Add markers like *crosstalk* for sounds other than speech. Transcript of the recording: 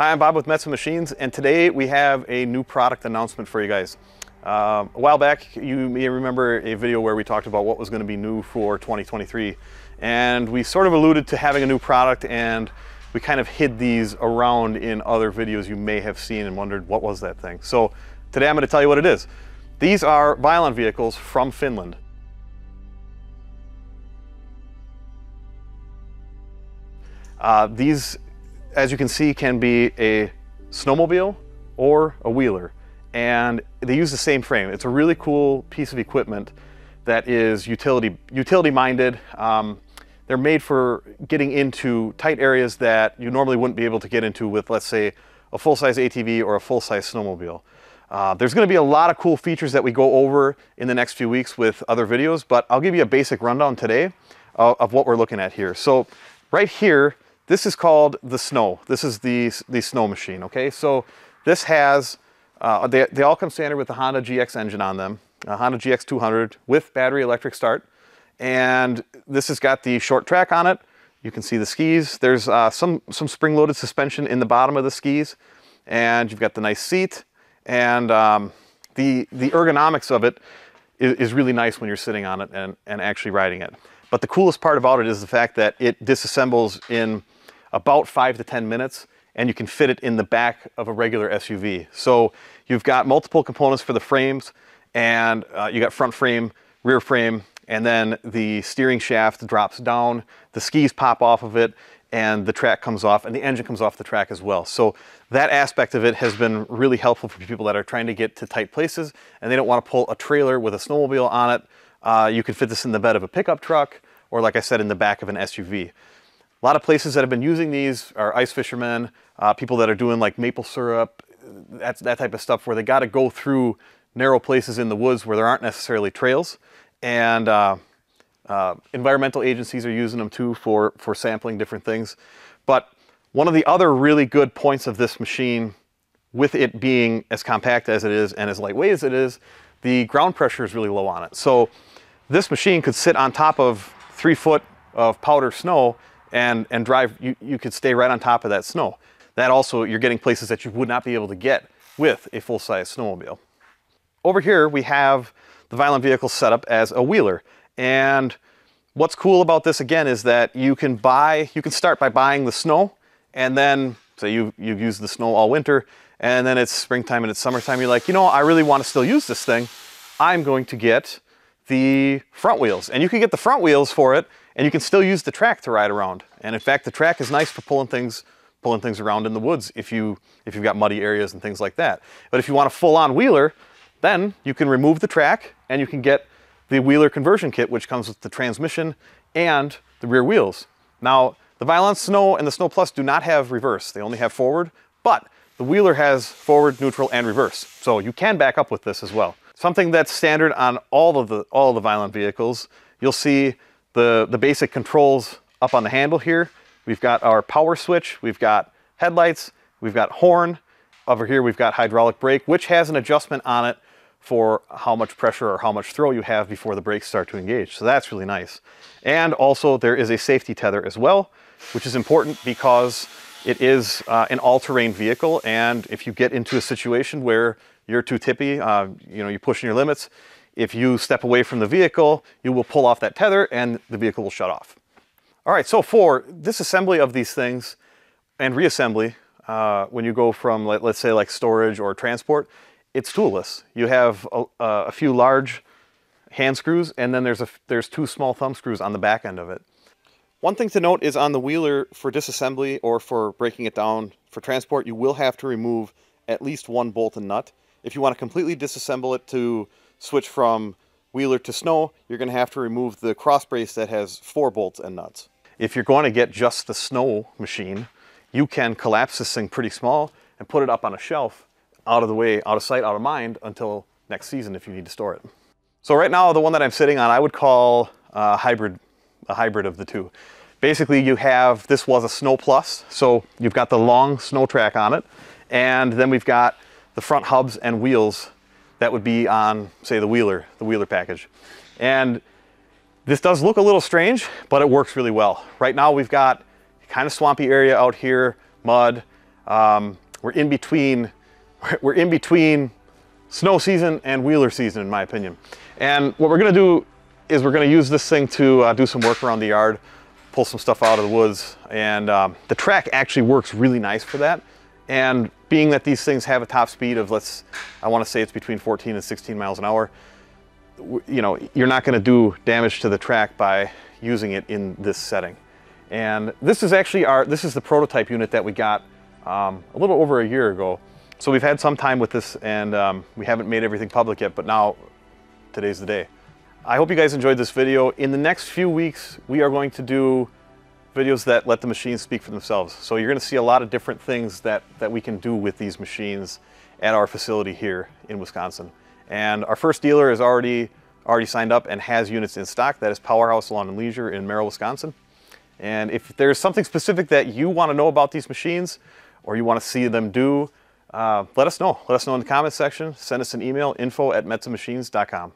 Hi, I'm Bob with Metsa Machines, and today we have a new product announcement for you guys. Uh, a while back, you may remember a video where we talked about what was going to be new for 2023, and we sort of alluded to having a new product, and we kind of hid these around in other videos you may have seen and wondered what was that thing. So today I'm going to tell you what it is. These are Vaellan vehicles from Finland. Uh, these as you can see, can be a snowmobile or a wheeler. And they use the same frame. It's a really cool piece of equipment that is utility, utility minded. Um, they're made for getting into tight areas that you normally wouldn't be able to get into with, let's say, a full-size ATV or a full-size snowmobile. Uh, there's going to be a lot of cool features that we go over in the next few weeks with other videos, but I'll give you a basic rundown today of, of what we're looking at here. So right here, this is called the Snow. This is the, the Snow machine, okay? So this has, uh, they, they all come standard with the Honda GX engine on them, a Honda GX 200 with battery electric start. And this has got the short track on it. You can see the skis. There's uh, some, some spring-loaded suspension in the bottom of the skis. And you've got the nice seat. And um, the, the ergonomics of it is, is really nice when you're sitting on it and, and actually riding it. But the coolest part about it is the fact that it disassembles in about five to 10 minutes and you can fit it in the back of a regular SUV. So you've got multiple components for the frames and uh, you got front frame, rear frame, and then the steering shaft drops down, the skis pop off of it, and the track comes off, and the engine comes off the track as well. So that aspect of it has been really helpful for people that are trying to get to tight places and they don't want to pull a trailer with a snowmobile on it. Uh, you can fit this in the bed of a pickup truck, or like I said, in the back of an SUV. A lot of places that have been using these are ice fishermen, uh, people that are doing like maple syrup, that's that type of stuff where they got to go through narrow places in the woods where there aren't necessarily trails. And uh, uh, environmental agencies are using them too for, for sampling different things. But one of the other really good points of this machine, with it being as compact as it is and as lightweight as it is, the ground pressure is really low on it. So this machine could sit on top of three foot of powder snow and, and drive, you, you could stay right on top of that snow. That also, you're getting places that you would not be able to get with a full-size snowmobile. Over here, we have the Vaellan vehicle set up as a wheeler. And what's cool about this again is that you can buy, you can start by buying the snow and then say you, you've used the snow all winter and then it's springtime and it's summertime. You're like, you know, I really want to still use this thing. I'm going to get the front wheels and you can get the front wheels for it and you can still use the track to ride around. And in fact, the track is nice for pulling things pulling things around in the woods if you if you've got muddy areas and things like that. But if you want a full-on wheeler, then you can remove the track and you can get the wheeler conversion kit which comes with the transmission and the rear wheels. Now, the Vaellan Snow and the Snow Plus do not have reverse. They only have forward, but the wheeler has forward, neutral, and reverse. So you can back up with this as well. Something that's standard on all of the all of the Vaellan vehicles. You'll see the, the basic controls up on the handle here. We've got our power switch, we've got headlights, we've got horn. Over here we've got hydraulic brake, which has an adjustment on it for how much pressure or how much throw you have before the brakes start to engage. So that's really nice. And also there is a safety tether as well, which is important because it is uh, an all-terrain vehicle. And if you get into a situation where you're too tippy, uh, you know, you're pushing your limits, if you step away from the vehicle, you will pull off that tether and the vehicle will shut off. All right, so for disassembly of these things and reassembly, uh, when you go from, let, us say, like storage or transport, it's toolless. You have a, a, few large hand screws, and then there's, a, there's two small thumb screws on the back end of it. One thing to note is on the wheeler for disassembly or for breaking it down for transport, you will have to remove at least one bolt and nut. If you want to completely disassemble it to switch from wheeler to snow, you're going to have to remove the cross brace that has four bolts and nuts. If you're going to get just the snow machine, you can collapse this thing pretty small and put it up on a shelf out of the way, out of sight, out of mind until next season if you need to store it. So right now, the one that I'm sitting on, I would call a hybrid, a hybrid of the two. Basically, you have, this was a Snow Plus, so you've got the long snow track on it, and then we've got the front hubs and wheels that would be on, say, the Wheeler, the Wheeler package. And this does look a little strange, but it works really well. Right now we've got kind of swampy area out here, mud. Um, we're in between, *laughs* we're in between snow season and wheeler season, in my opinion. And what we're gonna do is we're gonna use this thing to uh, do some work around the yard, pull some stuff out of the woods. And um, the track actually works really nice for that. And being that these things have a top speed of, let's, I wanna say it's between 14 and 16 miles an hour, you know, you're not gonna do damage to the track by using it in this setting. And this is actually our, this is the prototype unit that we got um, a little over a year ago. So we've had some time with this and um, we haven't made everything public yet, but now today's the day. I hope you guys enjoyed this video. In the next few weeks, we are going to do videos that let the machines speak for themselves. So you're gonna see a lot of different things that, that we can do with these machines at our facility here in Wisconsin. And our first dealer is already, already signed up and has units in stock. That is Powerhouse Lawn and Leisure in Merrill, Wisconsin. And if there's something specific that you wanna know about these machines or you wanna see them do, uh, let us know. Let us know in the comments section. Send us an email, info at metsamachines.com.